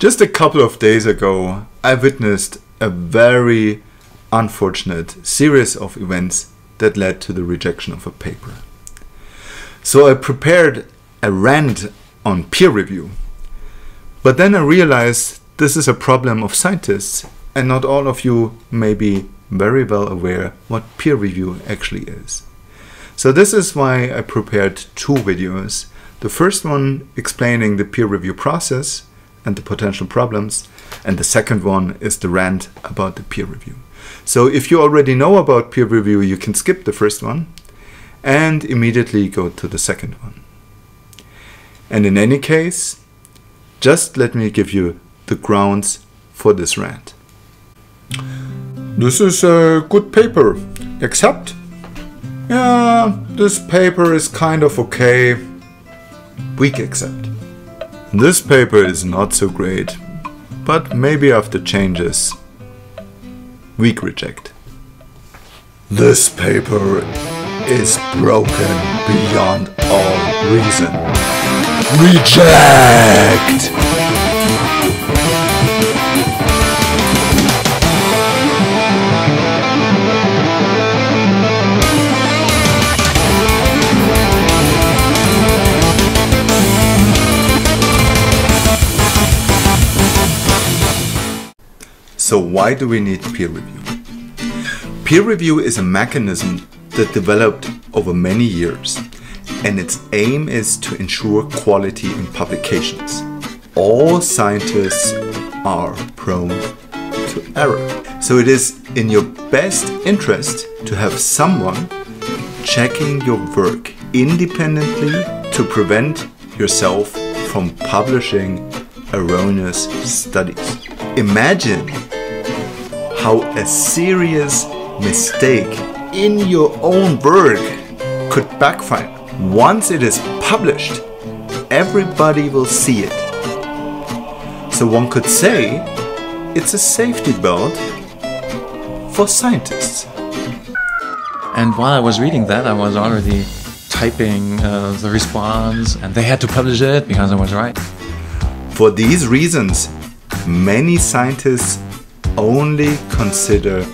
Just a couple of days ago, I witnessed a very unfortunate series of events that led to the rejection of a paper. So I prepared a rant on peer review. But then I realized this is a problem of scientists, and not all of you may be very well aware what peer review actually is. So this is why I prepared two videos. The first one explaining the peer review process and the potential problems, and the second one is the rant about the peer review. So if you already know about peer review, you can skip the first one and immediately go to the second one. And in any case, just let me give you the grounds for this rant. This is a good paper, except, yeah, this paper is kind of okay, weak except. This paper is not so great, but maybe after changes, weak reject. This paper is broken beyond all reason. Reject! So why do we need peer review? Peer review is a mechanism that developed over many years and its aim is to ensure quality in publications. All scientists are prone to error. So it is in your best interest to have someone checking your work independently to prevent yourself from publishing erroneous studies. Imagine how a serious mistake in your own work could backfire. Once it is published, everybody will see it. So one could say it's a safety belt for scientists. And while I was reading that, I was already typing uh, the response, and they had to publish it because I was right. For these reasons, many scientists only consider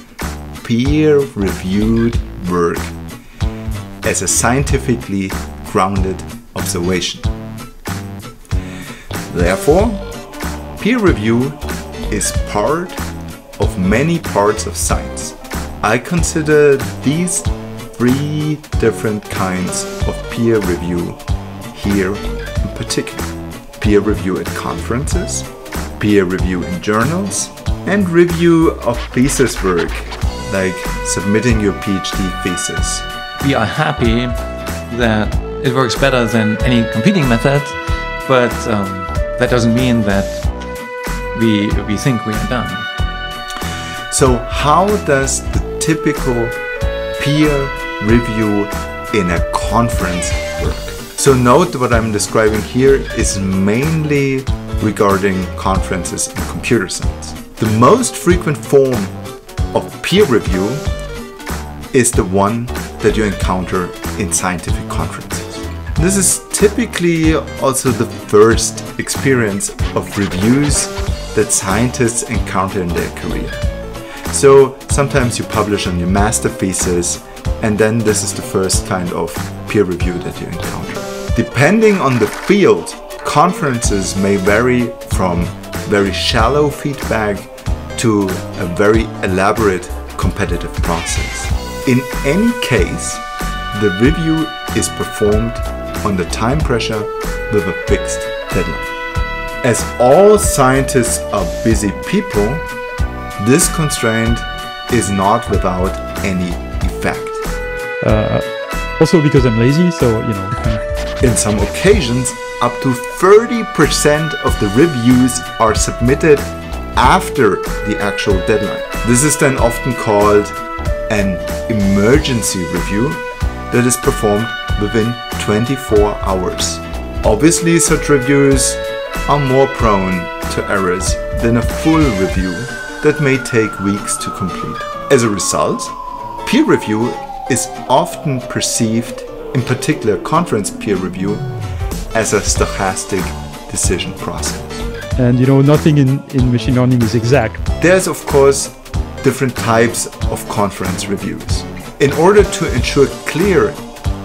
peer reviewed work as a scientifically grounded observation. Therefore, peer review is part of many parts of science. I consider these three different kinds of peer review here in particular. Peer review at conferences, peer review in journals, and review of thesis work, like submitting your PhD thesis. We are happy that it works better than any competing method, but um, that doesn't mean that we, we think we are done. So, how does the typical peer review in a conference work? So, note what I'm describing here is mainly regarding conferences in computer science. The most frequent form of peer review is the one that you encounter in scientific conferences. This is typically also the first experience of reviews that scientists encounter in their career. So sometimes you publish on your master thesis, and then this is the first kind of peer review that you encounter. Depending on the field, conferences may vary from very shallow feedback to a very elaborate competitive process. In any case, the review is performed under time pressure with a fixed deadline. As all scientists are busy people, this constraint is not without any effect. Uh, also because I'm lazy, so you know. In some occasions, up to 30% of the reviews are submitted after the actual deadline. This is then often called an emergency review that is performed within 24 hours. Obviously, such reviews are more prone to errors than a full review that may take weeks to complete. As a result, peer review is often perceived, in particular conference peer review, as a stochastic decision process. And you know, nothing in, in machine learning is exact. There's, of course, different types of conference reviews. In order to ensure clear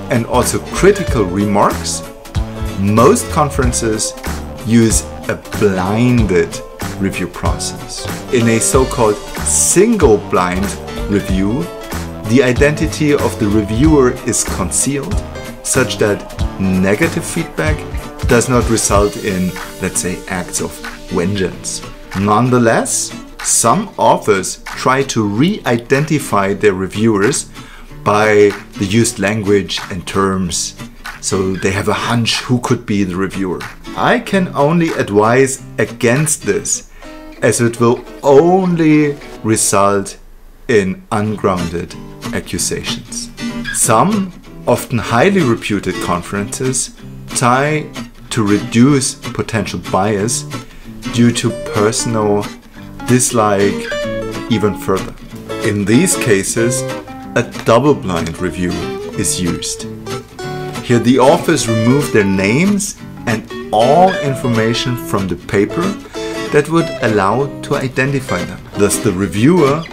and also critical remarks, most conferences use a blinded review process. In a so-called single blind review, the identity of the reviewer is concealed such that negative feedback does not result in, let's say, acts of vengeance. Nonetheless, some authors try to re identify their reviewers by the used language and terms, so they have a hunch who could be the reviewer. I can only advise against this, as it will only result in ungrounded accusations. Some, often highly reputed conferences, try to reduce potential bias due to personal dislike even further. In these cases, a double blind review is used. Here, the authors remove their names and all information from the paper that would allow to identify them. Thus, the reviewer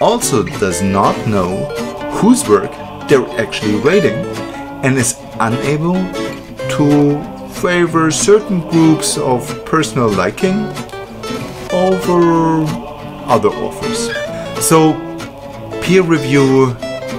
also does not know whose work they're actually rating and is unable to favor certain groups of personal liking over other authors. So, peer review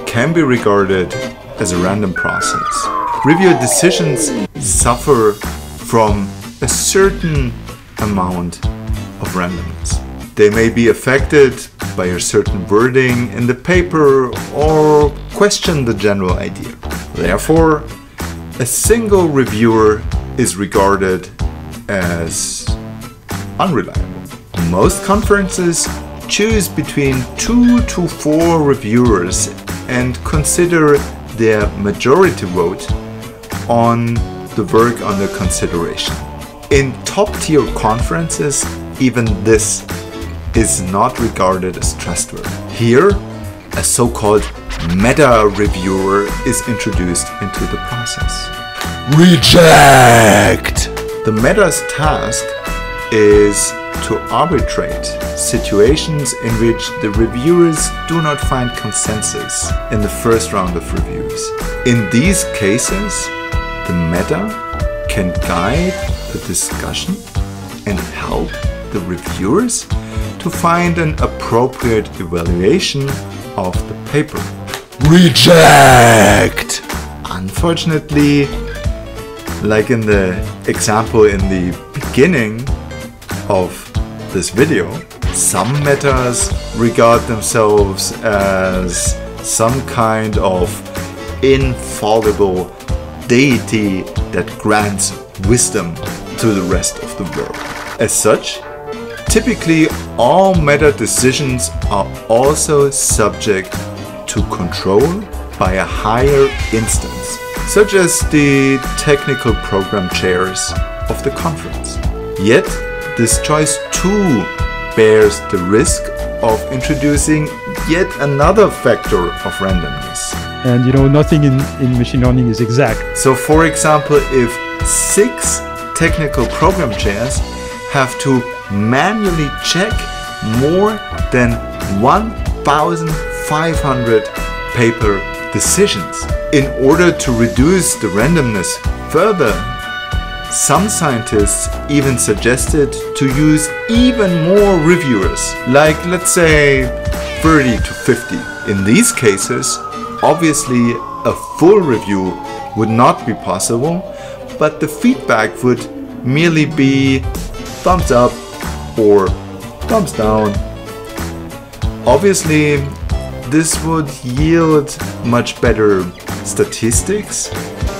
can be regarded as a random process. Review decisions suffer from a certain amount of randomness. They may be affected by a certain wording in the paper or question the general idea. Therefore, a single reviewer is regarded as unreliable. Most conferences choose between two to four reviewers and consider their majority vote on the work under consideration. In top tier conferences, even this is not regarded as trustworthy. Here, a so called meta reviewer is introduced into the process. Reject! The meta's task is to arbitrate situations in which the reviewers do not find consensus in the first round of reviews. In these cases, the meta can guide the discussion and help the reviewers to find an appropriate evaluation of the paper. Reject! Unfortunately, like in the example in the beginning of this video, some metas regard themselves as some kind of infallible deity that grants wisdom to the rest of the world. As such, typically all meta decisions are also subject to control by a higher instance such as the technical program chairs of the conference. Yet, this choice too bears the risk of introducing yet another factor of randomness. And you know, nothing in, in machine learning is exact. So, for example, if six technical program chairs have to manually check more than 1,500 paper decisions. In order to reduce the randomness further, some scientists even suggested to use even more reviewers, like let's say 30 to 50. In these cases, obviously a full review would not be possible, but the feedback would merely be thumbs up or thumbs down. Obviously, this would yield much better statistics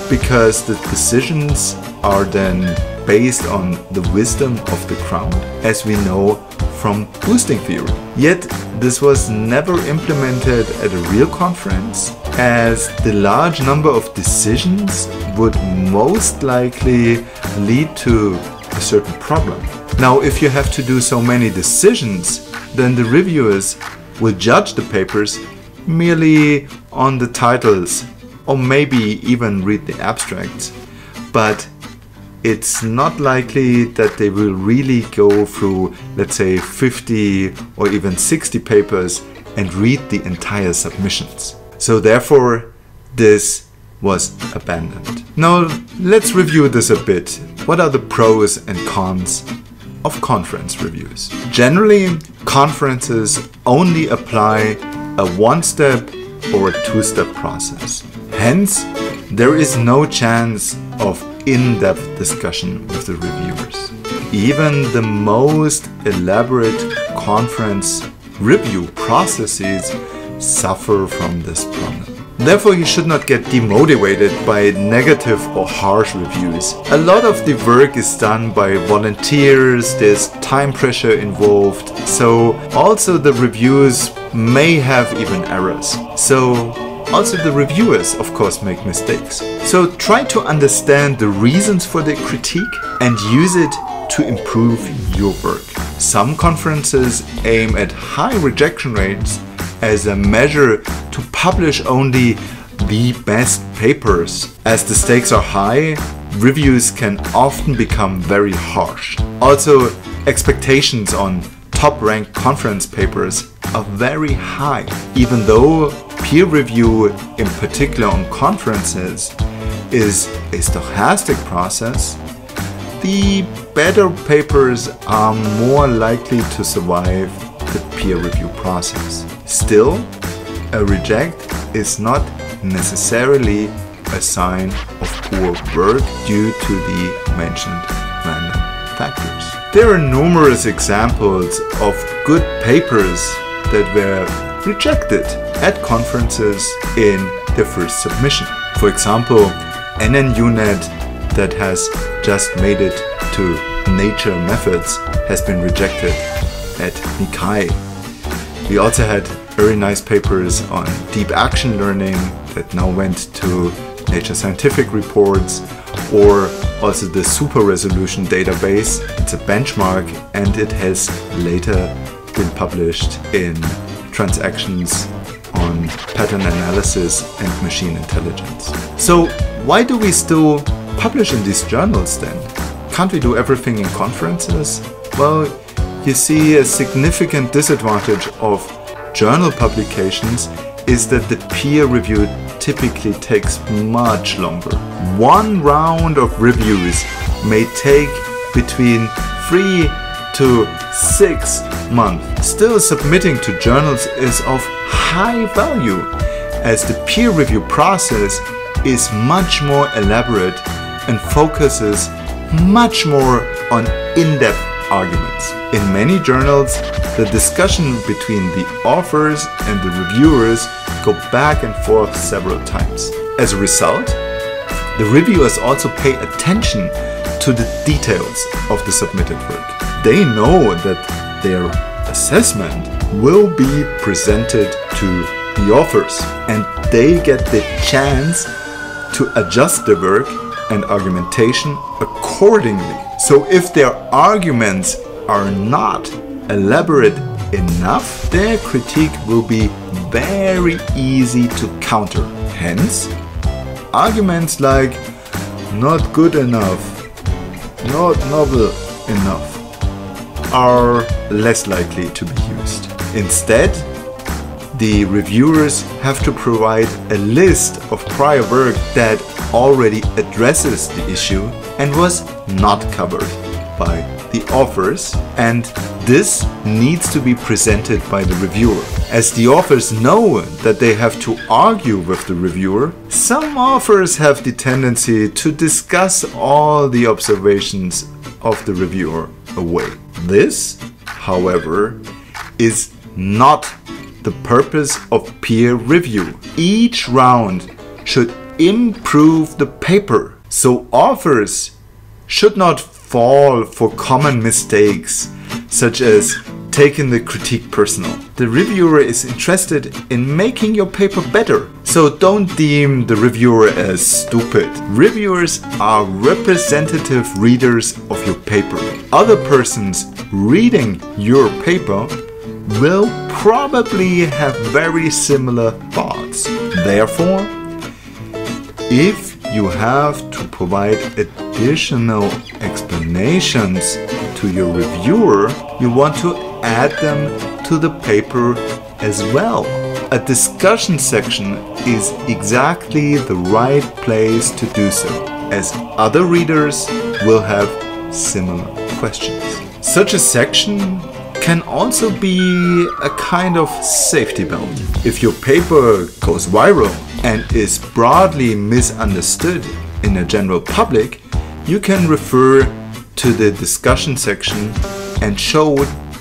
because the decisions are then based on the wisdom of the crowd, as we know from boosting theory. Yet, this was never implemented at a real conference, as the large number of decisions would most likely lead to a certain problem. Now, if you have to do so many decisions, then the reviewers will judge the papers merely on the titles or maybe even read the abstracts, but it's not likely that they will really go through, let's say, 50 or even 60 papers and read the entire submissions. So, therefore, this was abandoned. Now, let's review this a bit. What are the pros and cons of conference reviews? Generally, conferences only apply a one step or a two step process. Hence, there is no chance of in depth discussion with the reviewers. Even the most elaborate conference review processes suffer from this problem. Therefore, you should not get demotivated by negative or harsh reviews. A lot of the work is done by volunteers, there's time pressure involved, so also the reviews may have even errors. So, also the reviewers, of course, make mistakes. So, try to understand the reasons for the critique and use it to improve your work. Some conferences aim at high rejection rates as a measure to publish only the best papers. As the stakes are high, reviews can often become very harsh. Also, expectations on top ranked conference papers are very high, even though peer review, in particular on conferences, is a stochastic process. The better papers are more likely to survive peer review process. Still, a reject is not necessarily a sign of poor work due to the mentioned random factors. There are numerous examples of good papers that were rejected at conferences in their first submission. For example, nnU-Net that has just made it to Nature Methods has been rejected at MICCAI. We also had very nice papers on deep action learning that now went to Nature Scientific Reports or also the Super Resolution database. It's a benchmark and it has later been published in Transactions on Pattern Analysis and Machine Intelligence. So, why do we still publish in these journals then? Can't we do everything in conferences? Well, you see, a significant disadvantage of journal publications is that the peer review typically takes much longer. One round of reviews may take between three to six months. Still, submitting to journals is of high value as the peer review process is much more elaborate and focuses much more on in depth arguments. In many journals, the discussion between the authors and the reviewers go back and forth several times. As a result, the reviewers also pay attention to the details of the submitted work. They know that their assessment will be presented to the authors and they get the chance to adjust the work and argumentation accordingly. So if their arguments are not elaborate enough, their critique will be very easy to counter. Hence, arguments like not good enough, not novel enough are less likely to be used. Instead, the reviewers have to provide a list of prior work that already addresses the issue and was not covered by the authors, and this needs to be presented by the reviewer. As the authors know that they have to argue with the reviewer, some authors have the tendency to discuss all the observations of the reviewer away. This, however, is not the purpose of peer review. Each round should improve the paper. So authors should not fall for common mistakes such as taking the critique personal. The reviewer is interested in making your paper better. So don't deem the reviewer as stupid. Reviewers are representative readers of your paper. Other persons reading your paper will probably have very similar thoughts. Therefore, if you have to provide additional explanations to your reviewer, you want to add them to the paper as well. A discussion section is exactly the right place to do so, as other readers will have similar questions. Such a section can also be a kind of safety belt. If your paper goes viral and is broadly misunderstood in the general public, you can refer to the discussion section and show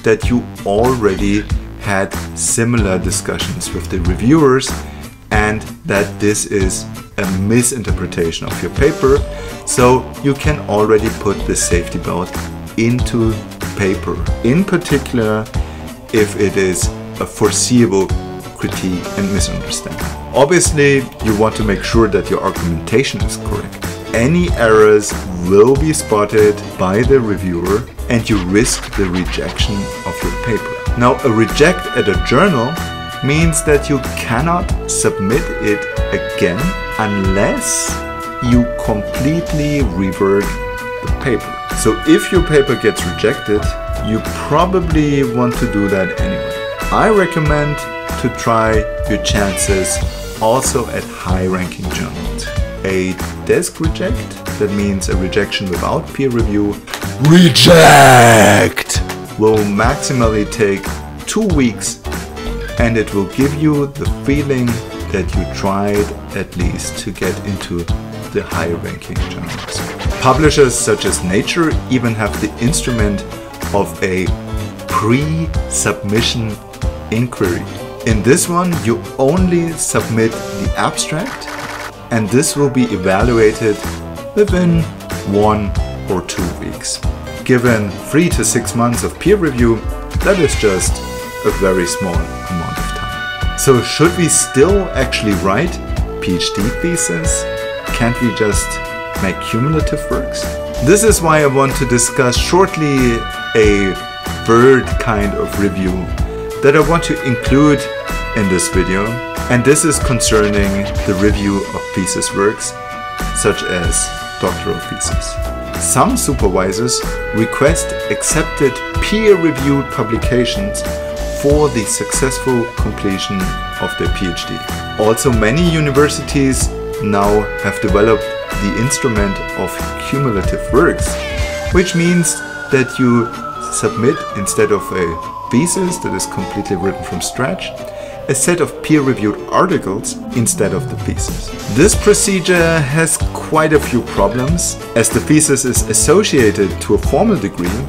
that you already had similar discussions with the reviewers and that this is a misinterpretation of your paper. So you can already put the safety belt into the paper, in particular if it is a foreseeable and misunderstanding. Obviously, you want to make sure that your argumentation is correct. Any errors will be spotted by the reviewer and you risk the rejection of your paper. Now, a reject at a journal means that you cannot submit it again unless you completely rework the paper. So if your paper gets rejected, you probably want to do that anyway. I recommend to try your chances also at high ranking journals. A desk reject, that means a rejection without peer review, reject will maximally take two weeks and it will give you the feeling that you tried at least to get into the high ranking journals. Publishers such as Nature even have the instrument of a pre submission inquiry. In this one, you only submit the abstract, and this will be evaluated within one or two weeks. Given three to six months of peer review, that is just a very small amount of time. So, should we still actually write PhD thesis? Can't we just make cumulative works? This is why I want to discuss shortly a third kind of review that I want to include in this video, and this is concerning the review of thesis works, such as doctoral thesis. Some supervisors request accepted peer-reviewed publications for the successful completion of their PhD. Also, many universities now have developed the instrument of cumulative works, which means that you submit instead of a thesis that is completely written from scratch, a set of peer-reviewed articles instead of the thesis. This procedure has quite a few problems. As the thesis is associated to a formal degree,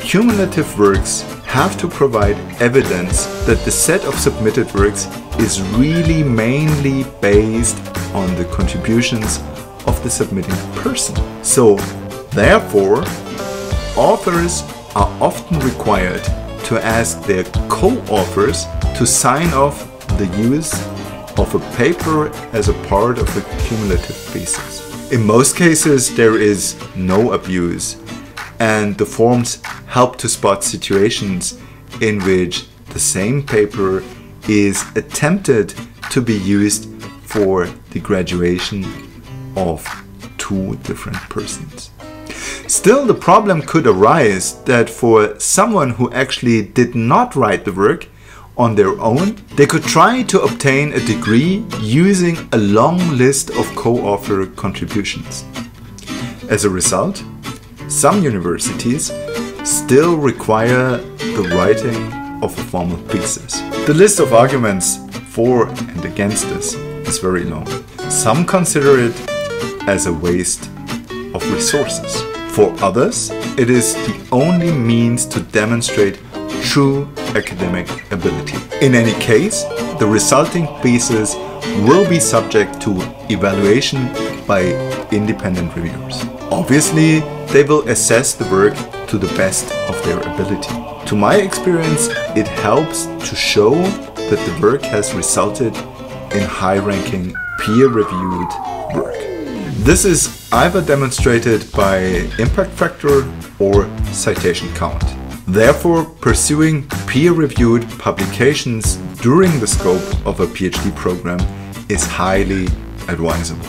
cumulative works have to provide evidence that the set of submitted works is really mainly based on the contributions of the submitting person. So, therefore, authors are often required to ask their co-authors to sign off the use of a paper as a part of a cumulative thesis. In most cases, there is no abuse, and the forms help to spot situations in which the same paper is attempted to be used for the graduation of two different persons. Still, the problem could arise that for someone who actually did not write the work on their own, they could try to obtain a degree using a long list of co-author contributions. As a result, some universities still require the writing of a formal thesis. The list of arguments for and against this is very long. Some consider it as a waste of resources. For others, it is the only means to demonstrate true academic ability. In any case, the resulting thesis will be subject to evaluation by independent reviewers. Obviously, they will assess the work to the best of their ability. To my experience, it helps to show that the work has resulted in high ranking, peer reviewed work. This is either demonstrated by impact factor or citation count. Therefore, pursuing peer reviewed publications during the scope of a PhD program is highly advisable.